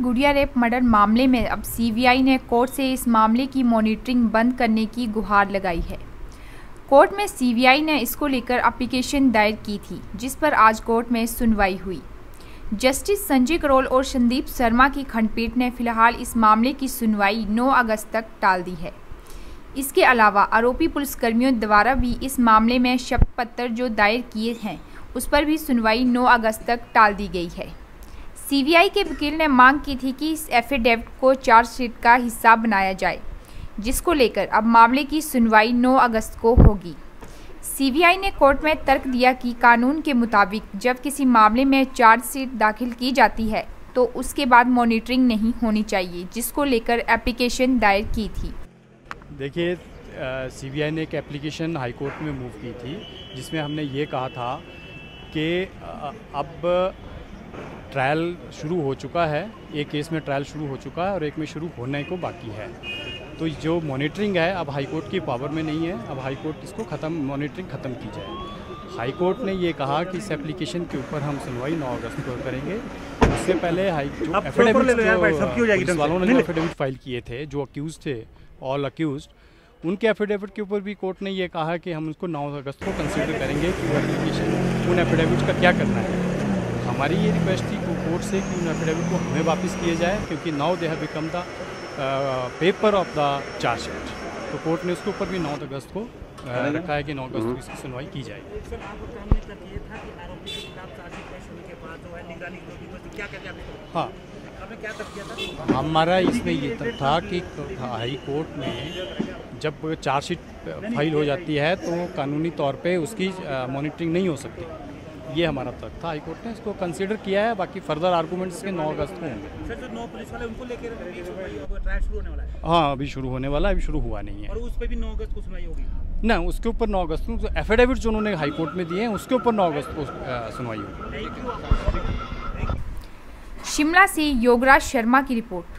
गुड़िया rape murder मामले में अब सीबीआई ने कोर्ट से इस मामले की मॉनिटरिंग बंद करने की गुहार लगाई है। कोर्ट में सीबीआई ने इसको लेकर एप्लीकेशन दायर की थी, जिस पर आज कोर्ट में सुनवाई हुई। जस्टिस संजय करोल और संदीप शर्मा की खंडपीठ ने फ़िलहाल इस मामले की सुनवाई 9 अगस्त तक टाल दी है। इसके अलावा आरोपी पुलिसकर्मियों द्वारा भी इस मामले में शपथ पत्र जो दायर किए हैं, उस पर भी सुनवाई 9 अगस्त तक टाल दी गई है। सीबीआई के वकील ने मांग की थी कि इस एफिडेविट को चार्जशीट का हिस्सा बनाया जाए, जिसको लेकर अब मामले की सुनवाई 9 अगस्त को होगी। सीबीआई ने कोर्ट में तर्क दिया कि कानून के मुताबिक जब किसी मामले में चार्जशीट दाखिल की जाती है तो उसके बाद मॉनिटरिंग नहीं होनी चाहिए, जिसको लेकर एप्लीकेशन दायर की थी। देखिए सीबीआई ने एक एप्लीकेशन हाई कोर्ट में मूव की थी जिसमें हमने ये कहा था कि अब ट्रायल शुरू हो चुका है एक केस में ट्रायल शुरू हो चुका है और एक में शुरू होने को बाकी है। तो जो मॉनिटरिंग है अब हाई कोर्ट की पावर में नहीं है अब हाई कोर्ट इसको ख़त्म मॉनिटरिंग ख़त्म की जाए। हाई कोर्ट ने ये कहा कि इस एप्लीकेशन के ऊपर हम सुनवाई नौ अगस्त को करेंगे। उससे पहले हाई एफिडेविट वालों ने एफिडेविट फ़ाइल किए थे जो अक्यूज थे ऑल अक्यूज उनके एफिडेविट के ऊपर भी कोर्ट ने ये कहा कि हम उसको 9 अगस्त को कंसिडर करेंगे कि वो एप्लीकेशन उन एफिडेविट का क्या करना है। हमारी ये रिक्वेस्ट थी कोर्ट से कि उन एफिडेविट को हमें वापस किया जाए क्योंकि now they have become the paper of the chargesheet तो कोर्ट ने उसके ऊपर भी नौ अगस्त को रखा है कि नौ अगस्त को इसकी सुनवाई की जाएगी। हाँ। हमारा इसमें ये तक था कि हाई कोर्ट में जब चार्जशीट फ़ाइल हो जाती है तो कानूनी तौर पे उसकी मॉनिटरिंग नहीं हो सकती। ये हमारा तर्क था। हाईकोर्ट ने इसको कंसिडर किया है। बाकी फर्दर आर्गूमेंट्स के नौ अगस्त को होंगे। सर नौ पुलिस वाले उनको लेकर ट्रायल शुरू होने वाला है। हाँ अभी शुरू होने वाला है अभी शुरू हुआ नहीं है। और उस पर भी नौ अगस्त को सुनवाई होगी। ना उसके ऊपर नौ अगस्त को एफिडेविट जो उन्होंने हाई कोर्ट में दिए हैं उसके ऊपर नौ अगस्त को सुनवाई होगी। शिमला से योगराज शर्मा की रिपोर्ट।